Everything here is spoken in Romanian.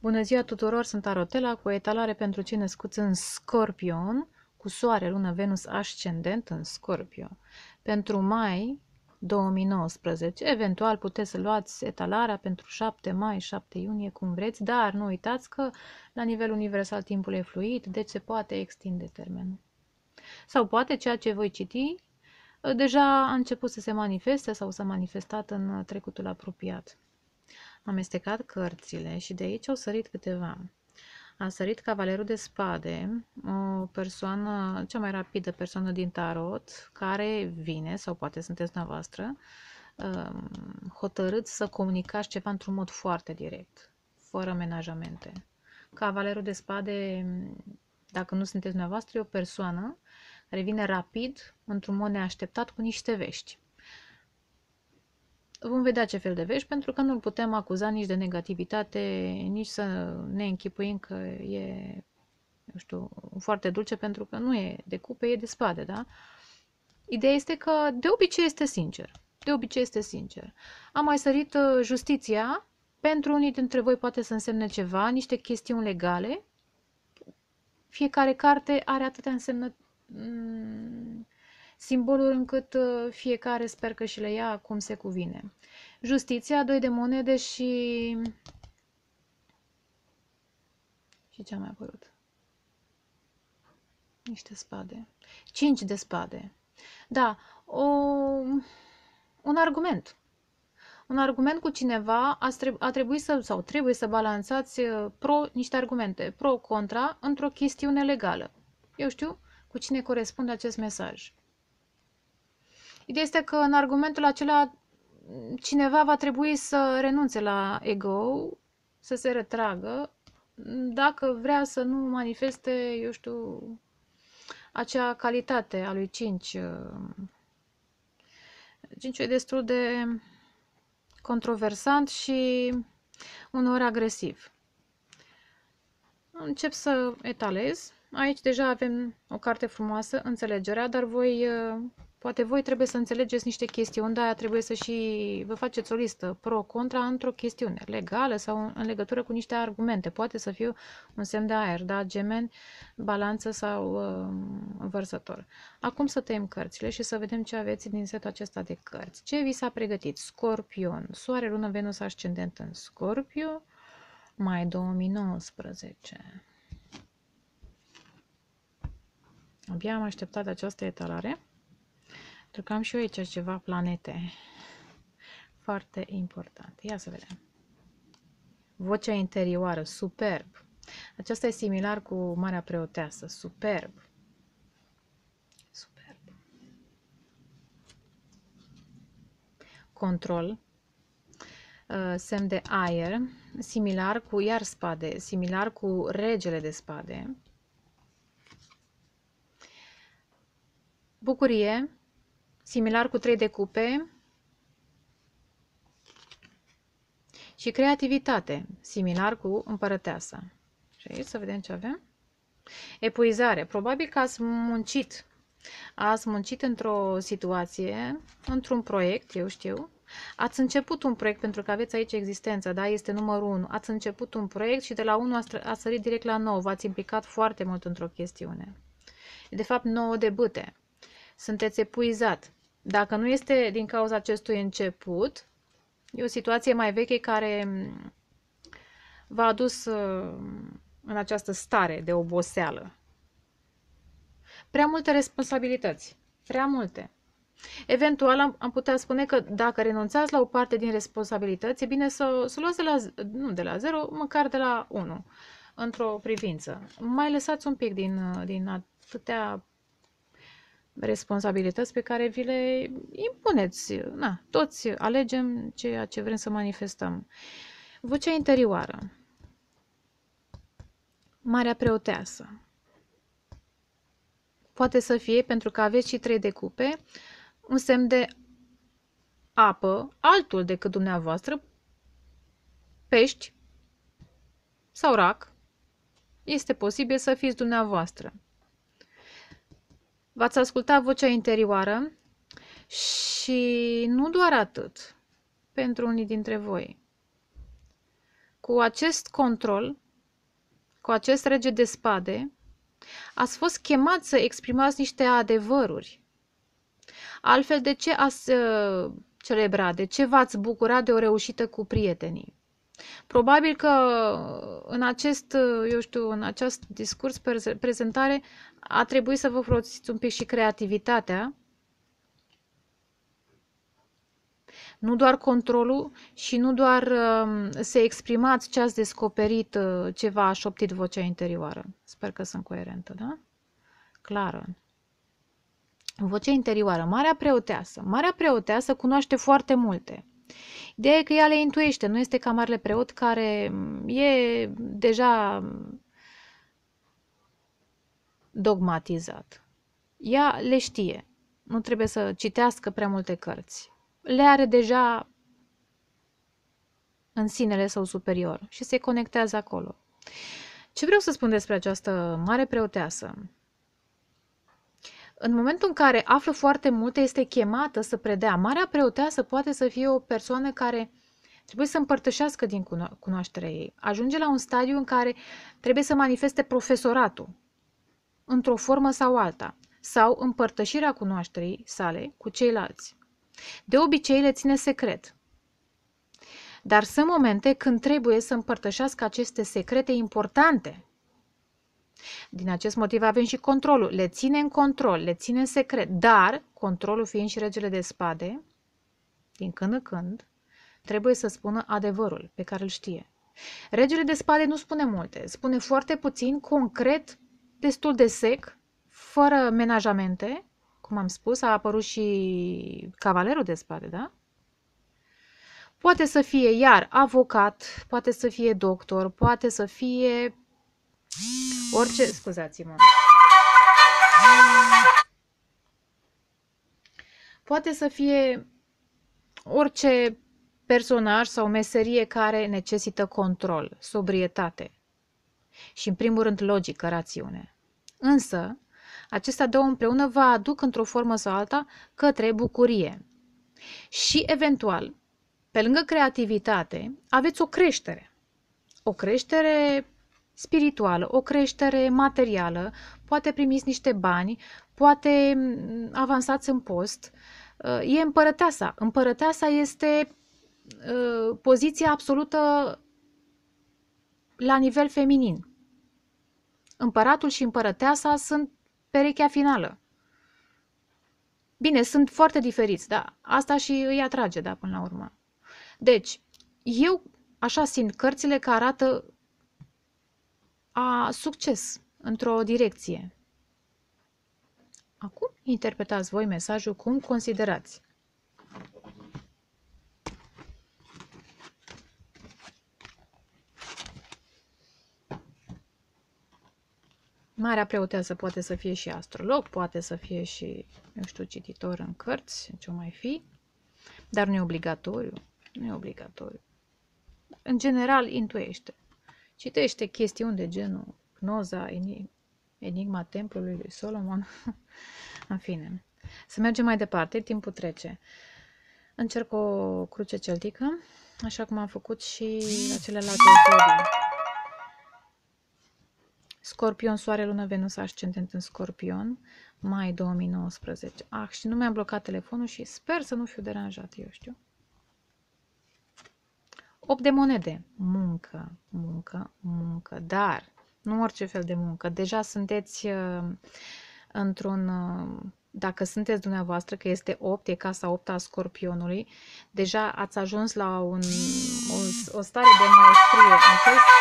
Bună ziua tuturor, sunt Arotela cu o etalare pentru cei născuți în Scorpion, cu soare, lună, Venus ascendent în Scorpio. Pentru mai 2019, eventual puteți să luați etalarea pentru 7 mai, 7 iunie, cum vreți, dar nu uitați că la nivel universal timpul e fluid, deci se poate extinde termenul. Sau poate ceea ce voi citi deja a început să se manifeste sau s-a manifestat în trecutul apropiat amestecat cărțile și de aici au sărit câteva. A sărit cavalerul de spade, o persoană, cea mai rapidă persoană din tarot, care vine, sau poate sunteți dumneavoastră, um, hotărât să comunicați ceva într-un mod foarte direct, fără menajamente. Cavalerul de spade, dacă nu sunteți dumneavoastră, e o persoană care vine rapid, într-un mod neașteptat, cu niște vești. Vom vedea ce fel de vești, pentru că nu-l putem acuza nici de negativitate, nici să ne închipuim că e, eu știu, foarte dulce, pentru că nu e de cupe, e de spade, da? Ideea este că de obicei este sincer. De obicei este sincer. Am mai sărit uh, justiția. Pentru unii dintre voi poate să însemne ceva, niște chestiuni legale. Fiecare carte are atâtea însemnă, mm, simboluri încât uh, fiecare sper că și le ia cum se cuvine. Justiția, doi de monede și... Și ce a mai apărut? Niște spade. Cinci de spade. Da, o, un argument. Un argument cu cineva a, treb- a trebuit să, sau trebuie să balanțați uh, pro niște argumente, pro-contra, într-o chestiune legală. Eu știu cu cine corespunde acest mesaj. Ideea este că în argumentul acela cineva va trebui să renunțe la ego, să se retragă, dacă vrea să nu manifeste, eu știu, acea calitate a lui 5. 5 e destul de controversant și uneori agresiv. Încep să etalez. Aici deja avem o carte frumoasă, înțelegerea, dar voi Poate voi trebuie să înțelegeți niște chestiuni, dar trebuie să și vă faceți o listă pro-contra într-o chestiune legală sau în legătură cu niște argumente. Poate să fiu un semn de aer, da? Gemeni, balanță sau uh, vărsător. Acum să tăiem cărțile și să vedem ce aveți din setul acesta de cărți. Ce vi s-a pregătit? Scorpion, Soare, Lună, Venus, Ascendent în Scorpio, mai 2019. Abia am așteptat această etalare. Pentru că am și eu aici ceva planete. Foarte important. Ia să vedem. Vocea interioară, superb. Aceasta e similar cu Marea Preoteasă, superb. Superb. Control, uh, semn de aer, similar cu iar spade, similar cu regele de spade. Bucurie, similar cu 3 de cupe și creativitate, similar cu împărăteasa. Și aici să vedem ce avem. Epuizare. Probabil că ați muncit. Ați muncit într-o situație, într-un proiect, eu știu. Ați început un proiect pentru că aveți aici existența, da? Este numărul 1. Ați început un proiect și de la 1 ați sărit direct la 9. V-ați implicat foarte mult într-o chestiune. De fapt, 9 de bâte. Sunteți epuizat. Dacă nu este din cauza acestui început, e o situație mai veche care v-a adus uh, în această stare de oboseală. Prea multe responsabilități. Prea multe. Eventual am, am putea spune că dacă renunțați la o parte din responsabilități, e bine să, să luați de la, nu de la 0, măcar de la 1 într-o privință. Mai lăsați un pic din, din atâtea responsabilități pe care vi le impuneți. Na, toți alegem ceea ce vrem să manifestăm. Vocea interioară. Marea preoteasă. Poate să fie, pentru că aveți și trei de cupe, un semn de apă, altul decât dumneavoastră, pești sau rac. Este posibil să fiți dumneavoastră. V-ați ascultat vocea interioară și nu doar atât pentru unii dintre voi. cu acest control, cu acest rege de spade, ați fost chemat să exprimați niște adevăruri. Altfel, de ce ați uh, celebra? De ce v-ați bucura de o reușită cu prietenii? Probabil că în acest, eu știu, în acest discurs, prezentare, a trebuit să vă folosiți un pic și creativitatea, nu doar controlul și nu doar uh, să exprimați ce ați descoperit, uh, ce v-a șoptit vocea interioară. Sper că sunt coerentă, da? Clară. Vocea interioară, Marea Preoteasă. Marea Preoteasă cunoaște foarte multe. Ideea e că ea le intuiește, nu este ca marele preot care mm, e deja dogmatizat. Ea le știe. Nu trebuie să citească prea multe cărți. Le are deja în sinele său superior și se conectează acolo. Ce vreau să spun despre această mare preoteasă? în momentul în care află foarte multe, este chemată să predea. Marea preoteasă poate să fie o persoană care trebuie să împărtășească din cuno- cunoașterea ei. Ajunge la un stadiu în care trebuie să manifeste profesoratul, într-o formă sau alta, sau împărtășirea cunoașterii sale cu ceilalți. De obicei le ține secret. Dar sunt momente când trebuie să împărtășească aceste secrete importante din acest motiv avem și controlul. Le ține în control, le ține în secret, dar controlul fiind și regele de spade, din când în când, trebuie să spună adevărul pe care îl știe. Regele de spade nu spune multe, spune foarte puțin, concret, destul de sec, fără menajamente, cum am spus, a apărut și cavalerul de spade, da? Poate să fie iar avocat, poate să fie doctor, poate să fie Orice, scuzați-mă. Poate să fie orice personaj sau meserie care necesită control, sobrietate și, în primul rând, logică, rațiune. Însă, acestea două împreună vă aduc într-o formă sau alta către bucurie. Și, eventual, pe lângă creativitate, aveți o creștere. O creștere spirituală, o creștere materială, poate primiți niște bani, poate mm, avansați în post. Uh, e împărăteasa. Împărăteasa este uh, poziția absolută la nivel feminin. Împăratul și împărăteasa sunt perechea finală. Bine, sunt foarte diferiți, da. Asta și îi atrage, da, până la urmă. Deci, eu așa simt cărțile care arată a succes într-o direcție. Acum interpretați voi mesajul cum considerați. Marea preoteasă poate să fie și astrolog, poate să fie și, eu știu, cititor în cărți, ce mai fi, dar nu e obligatoriu. Nu e obligatoriu. În general, intuiește. Citește chestiuni de genul Gnoza, Enigma templului lui Solomon. în fine. Să mergem mai departe, timpul trece. Încerc o cruce celtică, așa cum am făcut și la celelalte zodii. Scorpion, Soare, Lună, Venus, Ascendent în Scorpion, mai 2019. Ah, și nu mi-am blocat telefonul și sper să nu fiu deranjat, eu știu. 8 de monede. Muncă, muncă, muncă, dar nu orice fel de muncă. Deja sunteți uh, într-un... Uh, dacă sunteți dumneavoastră, că este 8, e casa 8 a scorpionului, deja ați ajuns la un, o, o stare de maestrie.